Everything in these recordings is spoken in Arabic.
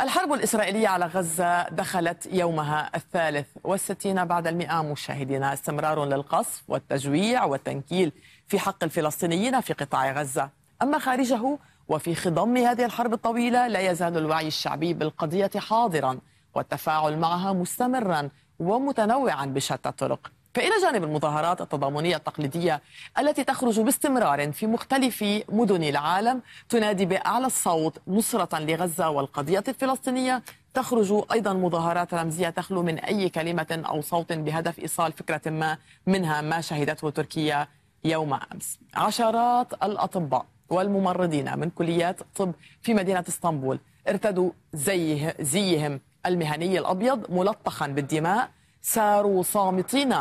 الحرب الإسرائيلية على غزة دخلت يومها الثالث والستين بعد المئة مشاهدينا استمرار للقصف والتجويع والتنكيل في حق الفلسطينيين في قطاع غزة. أما خارجه وفي خضم هذه الحرب الطويلة لا يزال الوعي الشعبي بالقضية حاضرا والتفاعل معها مستمرا ومتنوعا بشتى الطرق. فإلى جانب المظاهرات التضامنية التقليدية التي تخرج باستمرار في مختلف مدن العالم تنادي بأعلى الصوت نصرة لغزة والقضية الفلسطينية. تخرج أيضا مظاهرات رمزية تخلو من أي كلمة أو صوت بهدف إيصال فكرة ما منها ما شهدته تركيا يوم أمس. عشرات الأطباء والممرضين من كليات طب في مدينة إسطنبول ارتدوا زيه زيهم المهني الأبيض ملطخا بالدماء. ساروا صامتين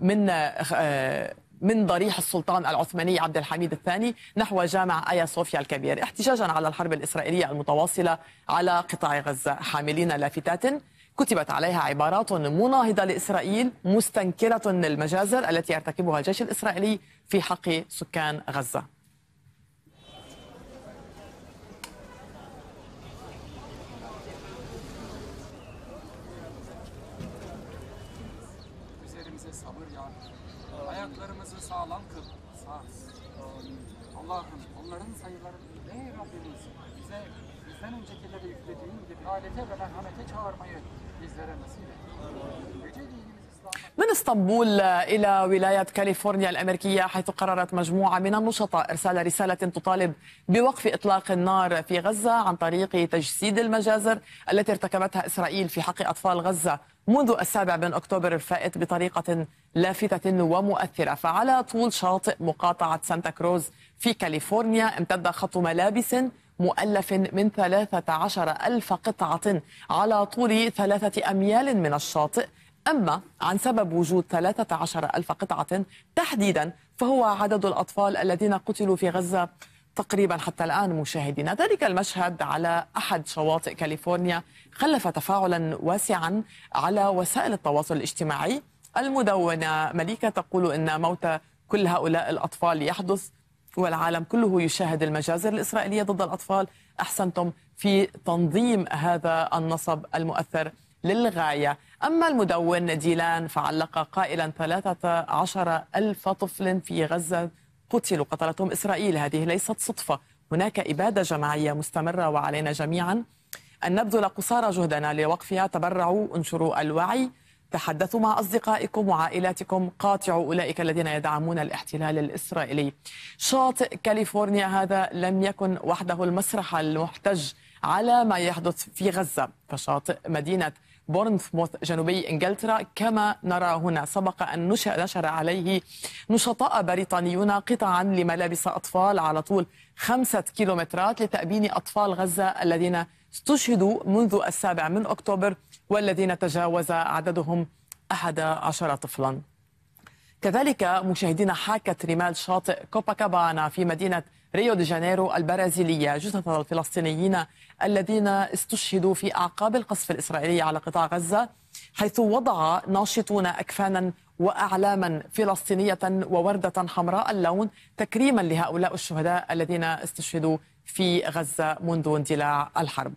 من من ضريح السلطان العثماني عبد الحميد الثاني نحو جامع آيا صوفيا الكبير احتجاجا على الحرب الإسرائيلية المتواصلة على قطاع غزة. حاملين لافتات كتبت عليها عبارات مناهضة لإسرائيل مستنكرة المجازر التي يرتكبها الجيش الإسرائيلي في حق سكان غزة. Sabır yağ. Ayaklarımızı sağlam kıl. Sağ. Allah'ım onların sayıları ey Rabbimiz bize bizden öncekileri yüklediğin gibi adalete ve merhamete çağırmayı bizlere nasip et. Yüce İslam'a من اسطنبول إلى ولاية كاليفورنيا الأمريكية حيث قررت مجموعة من النشطاء إرسال رسالة تطالب بوقف إطلاق النار في غزة عن طريق تجسيد المجازر التي ارتكبتها إسرائيل في حق أطفال غزة منذ السابع من أكتوبر الفائت بطريقة لافتة ومؤثرة. فعلى طول شاطئ مقاطعة سانتا كروز في كاليفورنيا امتد خط ملابس مؤلف من 13 ألف قطعة على طول ثلاثة أميال من الشاطئ. أما عن سبب وجود 13 ألف قطعة تحديدا فهو عدد الأطفال الذين قتلوا في غزة تقريبا حتى الآن مشاهدينا ذلك المشهد على أحد شواطئ كاليفورنيا خلف تفاعلا واسعا على وسائل التواصل الاجتماعي. المدونة مليكة تقول إن موت كل هؤلاء الأطفال يحدث والعالم كله يشاهد المجازر الإسرائيلية ضد الأطفال. أحسنتم في تنظيم هذا النصب المؤثر للغاية. أما المدون ديلان فعلق قائلا 13 ألف طفل في غزة قتلوا قتلتهم إسرائيل. هذه ليست صدفة. هناك إبادة جماعية مستمرة وعلينا جميعا. أن نبذل قصارى جهدنا لوقفها. تبرعوا انشروا الوعي. تحدثوا مع أصدقائكم وعائلاتكم. قاطعوا أولئك الذين يدعمون الاحتلال الإسرائيلي. شاطئ كاليفورنيا هذا لم يكن وحده المسرح المحتج على ما يحدث في غزة. فشاطئ مدينة بورنموث جنوبي إنجلترا كما نرى هنا سبق أن نشر عليه نشطاء بريطانيون قطعا لملابس أطفال على طول خمسة كيلومترات لتأبين أطفال غزة الذين استشهدوا منذ السابع من أكتوبر والذين تجاوز عددهم أحد عشر طفلا. كذلك مشاهدينا حاكت رمال شاطئ كوباكابانا في مدينة ريو دي جانيرو البرازيلية جثث الفلسطينيين الذين استشهدوا في أعقاب القصف الإسرائيلي على قطاع غزة حيث وضع ناشطون أكفانا وأعلاما فلسطينية ووردة حمراء اللون تكريما لهؤلاء الشهداء الذين استشهدوا في غزة منذ اندلاع الحرب.